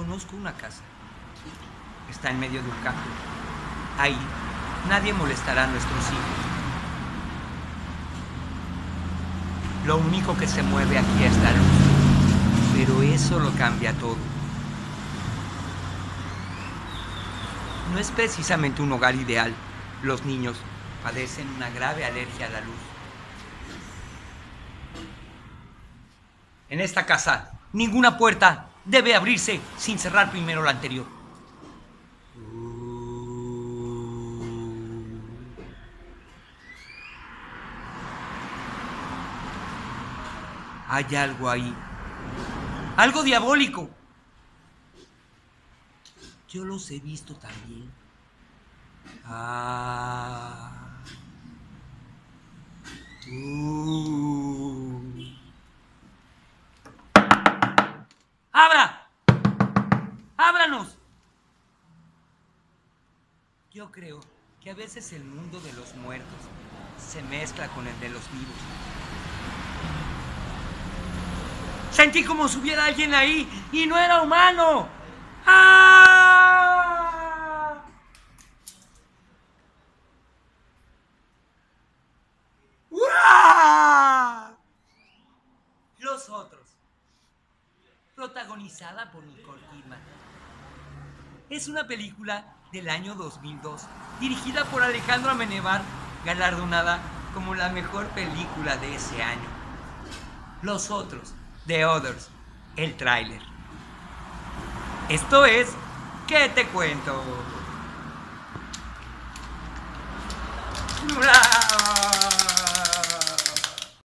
Conozco una casa. Está en medio de un campo. Ahí nadie molestará a nuestros hijos. Lo único que se mueve aquí es la luz. Pero eso lo cambia todo. No es precisamente un hogar ideal. Los niños padecen una grave alergia a la luz. En esta casa, ninguna puerta debe abrirse sin cerrar primero la anterior. Hay algo ahí. Algo diabólico. Yo los he visto también. Ah. ¡Abra! ¡Ábranos! Yo creo que a veces el mundo de los muertos se mezcla con el de los vivos. Sentí como si hubiera alguien ahí y no era humano. ¡Ah! ¡Uah! Los otros. Protagonizada por Nicole Kidman. Es una película del año 2002, dirigida por Alejandro Amenebar, galardonada como la mejor película de ese año. Los otros, The Others, el tráiler. Esto es ¿Qué te cuento?